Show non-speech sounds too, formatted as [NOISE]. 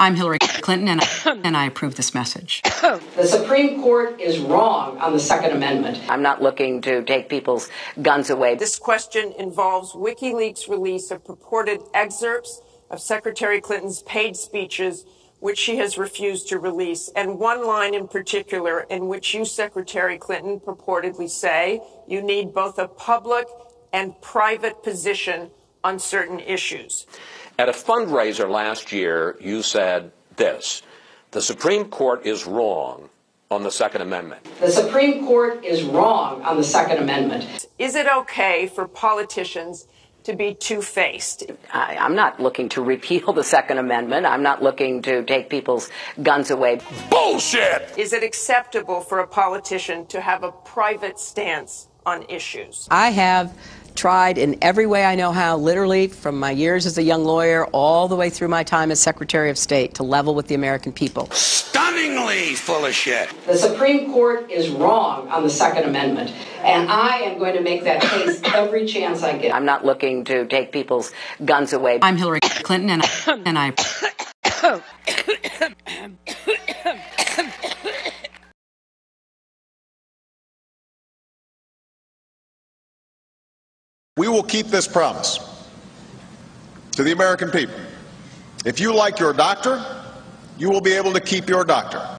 I'm Hillary Clinton, and I, [COUGHS] and I approve this message. [COUGHS] The Supreme Court is wrong on the Second Amendment. I'm not looking to take people's guns away. This question involves WikiLeaks' release of purported excerpts of Secretary Clinton's paid speeches, which she has refused to release, and one line in particular in which you, Secretary Clinton, purportedly say you need both a public and private position on certain issues. At a fundraiser last year, you said this The Supreme Court is wrong on the Second Amendment. The Supreme Court is wrong on the Second Amendment. Is it okay for politicians to be two faced? I, I'm not looking to repeal the Second Amendment. I'm not looking to take people's guns away. Bullshit! Is it acceptable for a politician to have a private stance on issues? I have tried in every way I know how, literally from my years as a young lawyer all the way through my time as Secretary of State, to level with the American people. Stunningly full of shit. The Supreme Court is wrong on the Second Amendment, and I am going to make that case every chance I get. I'm not looking to take people's guns away. I'm Hillary Clinton, and I, and I [COUGHS] [COUGHS] [COUGHS] We will keep this promise to the American people. If you like your doctor, you will be able to keep your doctor.